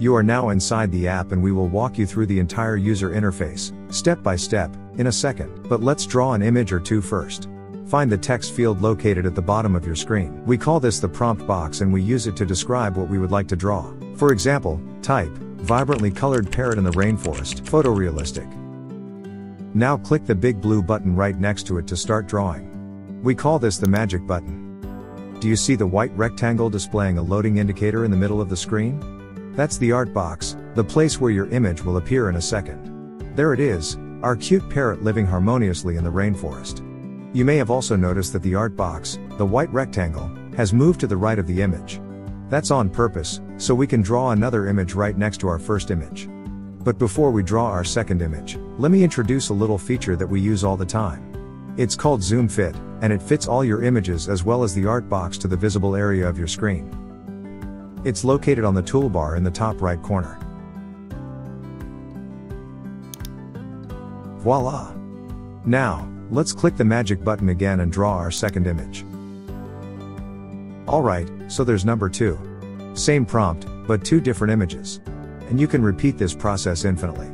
You are now inside the app and we will walk you through the entire user interface, step by step, in a second. But let's draw an image or two first. Find the text field located at the bottom of your screen. We call this the prompt box and we use it to describe what we would like to draw. For example, type, vibrantly colored parrot in the rainforest, photorealistic. Now click the big blue button right next to it to start drawing. We call this the magic button. Do you see the white rectangle displaying a loading indicator in the middle of the screen? That's the art box, the place where your image will appear in a second. There it is, our cute parrot living harmoniously in the rainforest. You may have also noticed that the art box, the white rectangle, has moved to the right of the image. That's on purpose, so we can draw another image right next to our first image. But before we draw our second image, let me introduce a little feature that we use all the time. It's called Zoom Fit, and it fits all your images as well as the art box to the visible area of your screen. It's located on the toolbar in the top right corner. Voila! Now, let's click the magic button again and draw our second image. Alright, so there's number 2. Same prompt, but two different images. And you can repeat this process infinitely.